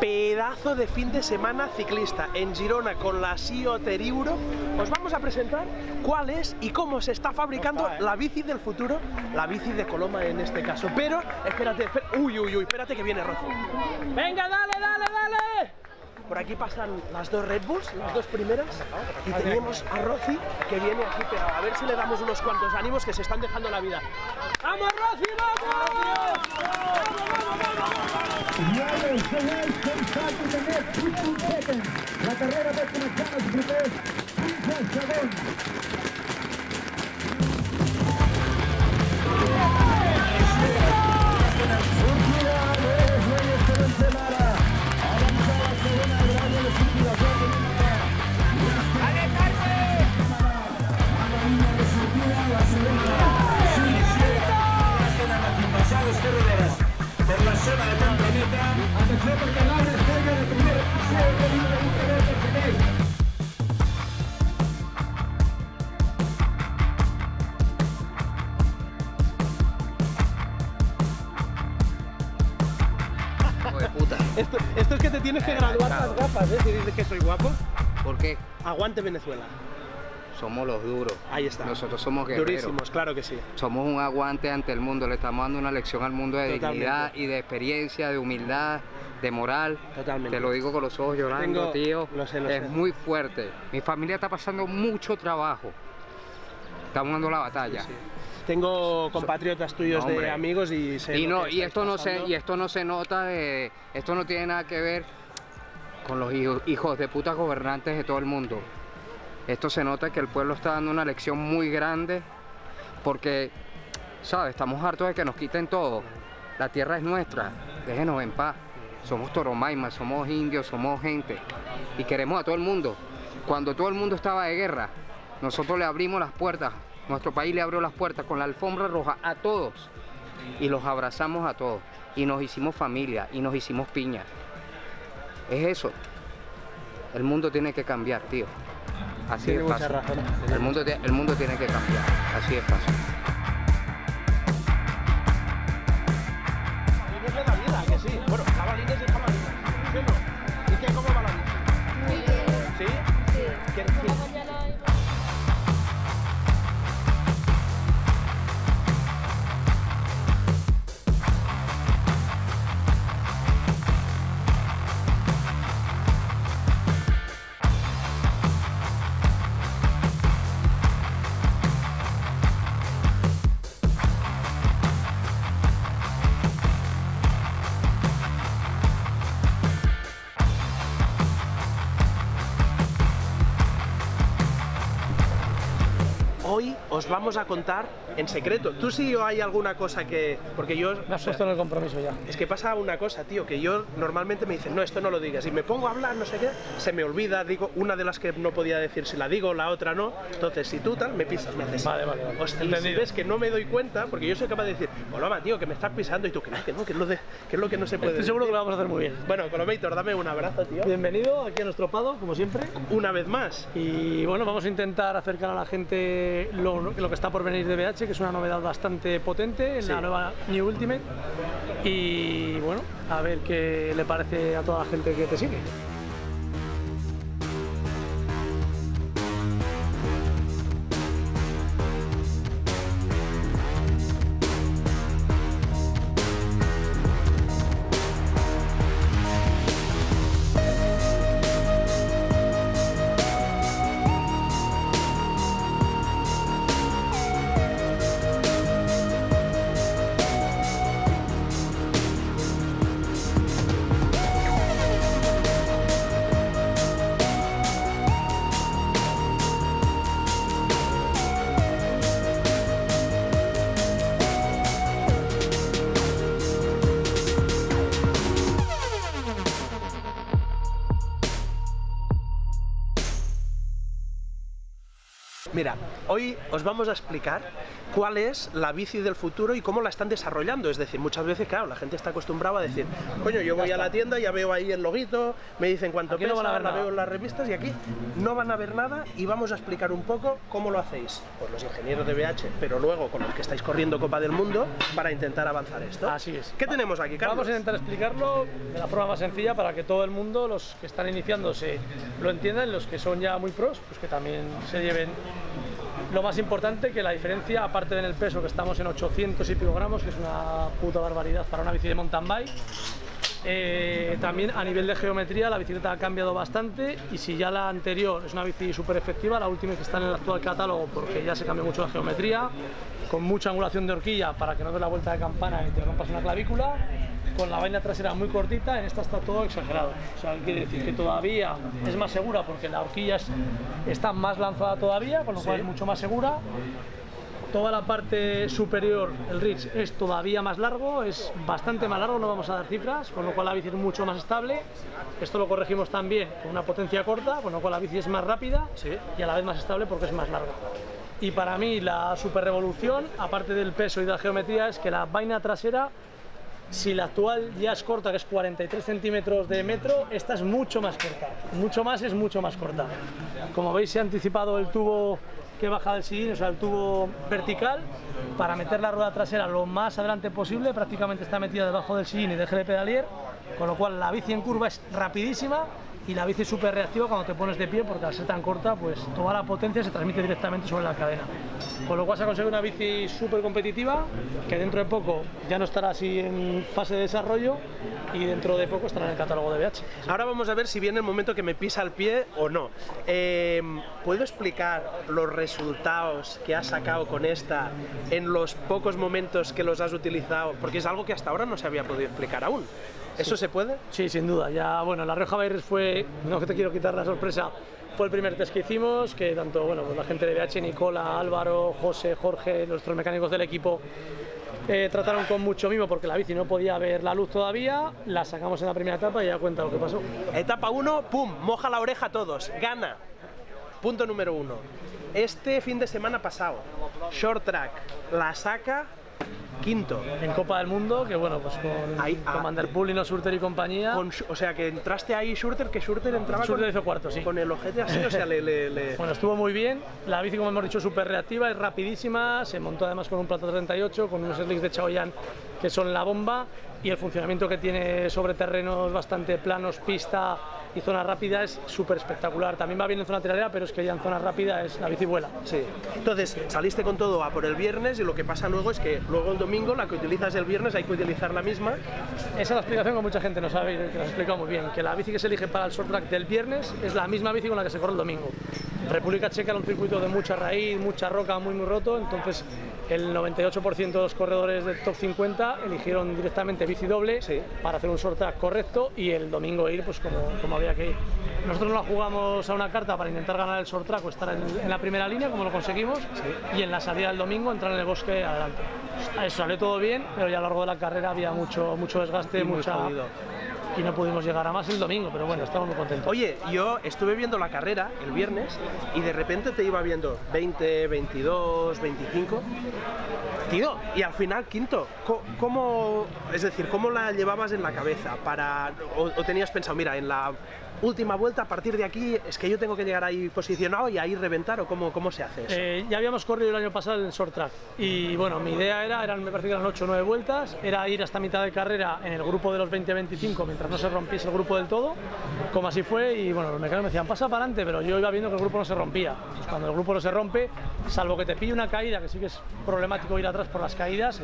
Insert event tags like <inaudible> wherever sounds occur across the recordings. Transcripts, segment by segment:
pedazo de fin de semana ciclista en Girona con la SIO Teriuro. Os vamos a presentar cuál es y cómo se está fabricando la bici del futuro, la bici de Coloma en este caso. Pero, espérate, espérate uy, uy, uy, espérate que viene Rocío. Venga, dale, dale, dale. Por aquí pasan las dos Red Bulls, las dos primeras, y tenemos a Rosy que viene aquí pegado. A ver si le damos unos cuantos ánimos que se están dejando la vida. ¡Vamos, Rosy, vamos! La carrera de Esto, esto es que te tienes que graduar las gafas, ¿eh? Si dices que soy guapo. ¿Por qué? Aguante Venezuela. Somos los duros. Ahí está. Nosotros somos guerreros. Durísimos, claro que sí. Somos un aguante ante el mundo. Le estamos dando una lección al mundo de Totalmente. dignidad y de experiencia, de humildad, de moral. Totalmente. Te lo digo con los ojos llorando, Tengo- tío. lo sé, lo es sé. muy fuerte. Mi familia está pasando mucho trabajo. Estamos dando la batalla. Sí. Tengo compatriotas tuyos No, de amigos y sé Y, no, y, esto no se, y esto no se nota de. Esto no tiene nada que ver con los hijos, hijos de putas gobernantes de todo el mundo. Esto se nota que el pueblo está dando una lección muy grande porque, ¿sabes? Estamos hartos de que nos quiten todo. La tierra es nuestra, déjenos en paz. Somos toromaimas, somos indios, somos gente y queremos a todo el mundo. Cuando todo el mundo estaba de guerra, nosotros le abrimos las puertas, nuestro país le abrió las puertas con la alfombra roja a todos y los abrazamos a todos y nos hicimos familia y nos hicimos piña. Es eso. El mundo tiene que cambiar, tío. Así es fácil. El mundo, el mundo tiene que cambiar. Así es fácil. Os vamos a contar en secreto. ¿Tú sí o hay alguna cosa que...? Porque yo... Me has puesto en el compromiso ya. Es que pasa una cosa, tío, que yo normalmente me dicen, no, esto no lo digas. Y me pongo a hablar, no sé qué, se me olvida, digo una de las que no podía decir si la digo, la otra no. Entonces, si tú tal, me pisas, me haces. Vale, vale, vale. Hostia, y si ves que no me doy cuenta, porque yo soy capaz de decir, Coloma, tío, que me estás pisando, y tú, que no, que no, que es lo, de, que es lo que no se puede Estoy seguro que decir". lo vamos a hacer muy bien. Bueno, Colomator, dame un abrazo, tío. Bienvenido aquí a nuestro Pado, como siempre. Una vez más. Y bueno, vamos a intentar acercar a la gente lo, lo que está por venir de BH, que es una novedad bastante potente en Sí. la nueva New Ultimate. Y bueno, a ver qué le parece a toda la gente que te sigue. Hoy os vamos a explicar cuál es la bici del futuro y cómo la están desarrollando. Es decir, muchas veces, claro, la gente está acostumbrada a decir, coño, yo voy a la tienda, ya veo ahí el loguito, me dicen cuánto Aquí no van a ver la nada. veo en las revistas y aquí no van a ver nada y vamos a explicar un poco cómo lo hacéis. Pues los ingenieros de BH, pero luego con los que estáis corriendo Copa del Mundo para intentar avanzar esto. Así es. ¿Qué tenemos aquí, Carlos? Vamos a intentar explicarlo de la forma más sencilla para que todo el mundo, los que están iniciándose, lo entiendan, los que son ya muy pros, pues que también se lleven lo más importante, que la diferencia, aparte de en el peso, que estamos en 800 y pico que es una puta barbaridad para una bici de mountain bike, eh, también a nivel de geometría la bicicleta ha cambiado bastante y si ya la anterior es una bici súper efectiva, la última que está en el actual catálogo porque ya se cambió mucho la geometría, con mucha angulación de horquilla para que no des la vuelta de campana y te rompas una clavícula, con la vaina trasera muy cortita, en esta está todo exagerado. O sea, quiere decir que todavía es más segura porque la horquilla es- está más lanzada todavía, con lo cual Sí. es mucho más segura. Toda la parte superior, el Ridge, es todavía más largo, es bastante más largo, no vamos a dar cifras, con lo cual la bici es mucho más estable. Esto lo corregimos también con una potencia corta, con lo cual la bici es más rápida Sí. y a la vez más estable porque es más larga. Y para mí la super revolución, aparte del peso y de la geometría, es que la vaina trasera, si la actual ya es corta, que es 43 centímetros de metro, esta es mucho más corta. Mucho más es mucho más corta. Como veis, se ha anticipado el tubo que baja del sillín, o sea, el tubo vertical, para meter la rueda trasera lo más adelante posible. Prácticamente está metida debajo del sillín y deje de pedalier, con lo cual la bici en curva es rapidísima y la bici es súper reactiva cuando te pones de pie porque al ser tan corta pues toda la potencia se transmite directamente sobre la cadena con lo cual se ha conseguido una bici súper competitiva que dentro de poco ya no estará así en fase de desarrollo y dentro de poco estará en el catálogo de BH Ahora vamos a ver si viene el momento que me pisa el pie o no. Eh, ¿Puedo explicar los resultados que has sacado con esta en los pocos momentos que los has utilizado? Porque es algo que hasta ahora no se había podido explicar aún. ¿Eso se puede? Sí, sin duda. Ya, bueno, la Rioja Baires fue, no te quiero quitar la sorpresa, fue el primer test que hicimos, que tanto, bueno, pues la gente de BH, Nicola, Álvaro, José, Jorge, nuestros mecánicos del equipo, eh, trataron con mucho mimo porque la bici no podía ver la luz todavía, la sacamos en la primera etapa y ya cuenta lo que pasó. Etapa 1, pum, moja la oreja a todos, gana. Punto número uno. Este fin de semana pasado, Short Track, la saca quinto. En Copa del Mundo, que bueno, pues con, Ahí, ah, con Van der Poel y no Surter y compañía, Con o sea, que entraste ahí Schurter, que Schurter entraba Schurter con, hizo cuarto, sí. con el ojete así, o sea, le... le- le- <laughs> Bueno, estuvo muy bien. La bici, como hemos dicho, súper reactiva, es rapidísima. Se montó además con un plato 38, con unos slicks de Chaoyan que son la bomba. Y el funcionamiento que tiene sobre terrenos bastante planos, pista y zona rápida es súper espectacular. También va bien en zona tiralera, pero es que ya en zona rápida es la bici vuela. Sí. Entonces, saliste con todo a por el viernes y lo que pasa luego es que luego el domingo, la que utilizas el viernes, hay que utilizar la misma. Esa es la explicación que mucha gente no sabe y que nos ha explicado muy bien, que la bici que se elige para el short track del viernes es la misma bici con la que se corre el domingo. República Checa era un circuito de mucha raíz, mucha roca, muy muy roto, entonces el 98% de los corredores del top 50 eligieron directamente bici doble Sí. para hacer un track correcto y el domingo ir pues como, como había que ir. Nosotros nos la jugamos a una carta para intentar ganar el short track o estar en, en la primera línea, como lo conseguimos, y en la salida del domingo entrar en el bosque adelante. Eso salió todo bien, pero ya a lo largo de la carrera había mucho, mucho desgaste, Y mucha. Y no pudimos llegar a más el domingo, pero bueno, estamos muy contentos. Oye, yo estuve viendo la carrera el viernes y de repente te iba viendo 20, 22, 25. Y al final quinto. ¿Cómo, es decir, cómo la llevabas en la cabeza para o, o tenías pensado, mira, en la última vuelta a partir de aquí es que yo tengo que llegar ahí posicionado y ahí reventar o cómo, cómo se hace eso? Eh, ya habíamos corrido el año pasado en short track y bueno, mi idea era, eran, me parece que eran 8 o 9 vueltas, era ir hasta mitad de carrera en el grupo de los 20-25 mientras no se rompiese el grupo del todo, como así fue y bueno, los mecánicos me decían pasa para adelante, pero yo iba viendo que el grupo no se rompía. Cuando el grupo no se rompe, salvo que te pille una caída, que sí que es problemático ir atrás por las caídas,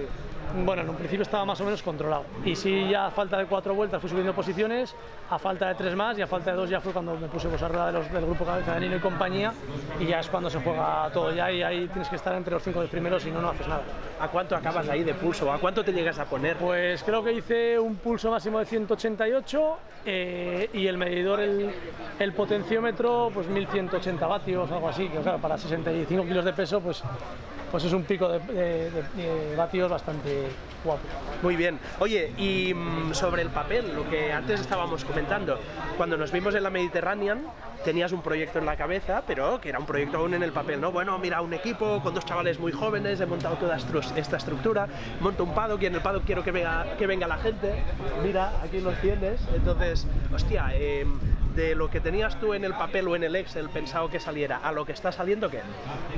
bueno, en un principio estaba más o menos controlado. Y sí, ya a falta de cuatro vueltas fui subiendo posiciones, a falta de tres más y a falta de dos ya fue cuando me puse pues, arriba de los, del grupo cabeza de Nino y compañía y ya es cuando se juega todo ya y ahí tienes que estar entre los cinco de primeros y no, no haces nada. ¿A cuánto acabas ahí de pulso? ¿A cuánto te llegas a poner? Pues creo que hice un pulso máximo de 188 eh, y el medidor, el, el potenciómetro, pues 1180 vatios, algo así, que claro, para 65 kilos de peso, pues pues es un pico de, de- vatios bastante guapo. Muy bien. Oye, y mm, sobre el papel, lo que antes estábamos comentando, cuando nos vimos en la Mediterranean, tenías un proyecto en la cabeza, pero que era un proyecto aún en el papel, ¿no? Bueno, mira, un equipo con dos chavales muy jóvenes, he montado toda esta estructura, monto un paddock y en el paddock quiero que venga, que venga la gente. Mira, aquí los tienes. Entonces, hostia, eh, de lo que tenías tú en el papel o en el Excel pensado que saliera a lo que está saliendo, ¿qué?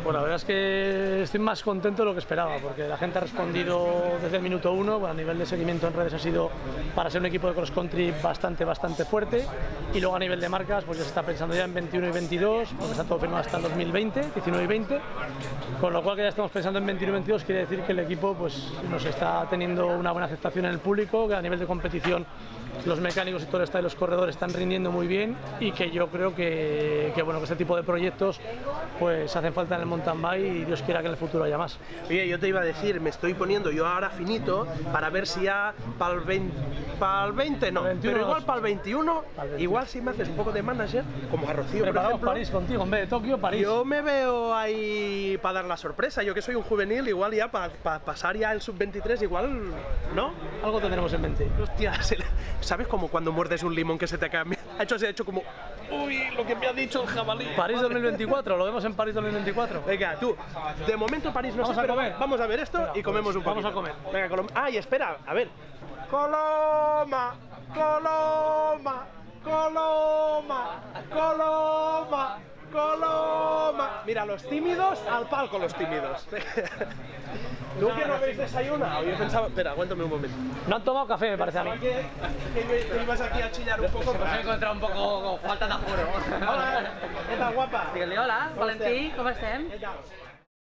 Pues la verdad es que estoy más contento de lo que esperaba, porque la gente ha respondido desde el minuto uno, bueno, a nivel de seguimiento en redes ha sido para ser un equipo de cross country bastante, bastante fuerte, y luego a nivel de marcas, pues ya se está pensando ya en 21 y 22, porque está todo firmado hasta el 2020, 19 y 20, con lo cual que ya estamos pensando en 21 y 22 quiere decir que el equipo pues nos está teniendo una buena aceptación en el público, que a nivel de competición los mecánicos y todo el staff y los corredores están rindiendo muy bien y que yo creo que, que, bueno que este tipo de proyectos pues hacen falta en el mountain bike y Dios quiera que en el futuro haya más. Oye, yo te iba a decir, me estoy poniendo yo ahora finito para ver si ya para el 20, para el 20 no, Para el 21 pero igual para el 21, Para el 21. igual si me haces un poco de manager, como a Rocío, por ejemplo, París contigo, en vez de Tokio, París. yo me veo ahí para dar la sorpresa. Yo que soy un juvenil, igual ya para pasar ya el sub-23, igual, ¿no? Algo tendremos en mente. Hostia, <laughs> ¿sabes como cuando muerdes un limón que se te cae? Ha hecho, se ha hecho como, uy, lo que me ha dicho el jabalí. París 2024, lo vemos en París 2024. Venga, tú, de momento París no Vamos sé, a comer. vamos a ver esto Venga, y comemos un pues, poco. vamos a comer. Venga, Colom- Ah, y espera, a ver. Coloma, Coloma, Coloma, Coloma, Coloma. Mira, los tímidos al palco los tímidos. <laughs> ¿Tú que no habéis desayunado? Yo pensaba, espera, aguántame un momento. No han tomado café, me parece a mí. Que, que te ibas aquí a chillar un poco. He encontrado un poco con falta de aforo. Hola, ¿qué tal, guapa? Digue-li hola, Valentí, com estem? Què tal?